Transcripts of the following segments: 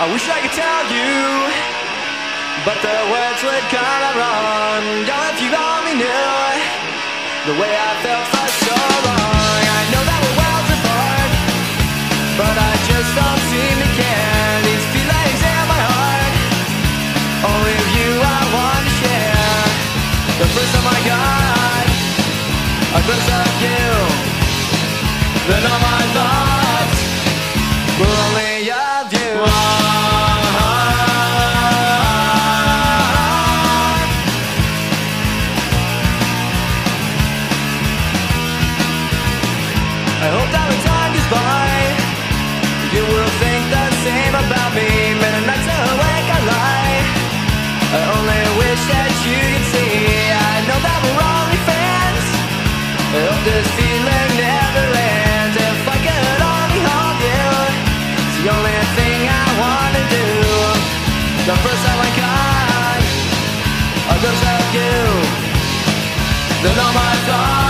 I wish I could tell you, but the words would come out wrong. Oh, if you only knew the way I felt for so long. I know that we're worlds apart, but I just don't seem to care. These feelings in my heart, only you I want to share. The first time I got a glimpse of you, then all my thoughts I hope that when time goes by, you will think the same about me. Many nights awake I lie. I only wish that you could see. I know that we're only friends. I hope this feeling never ends. If I could only hold you, it's the only thing I wanna do. The first time I a glimpse of you, then all my thoughts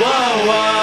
Whoa, whoa.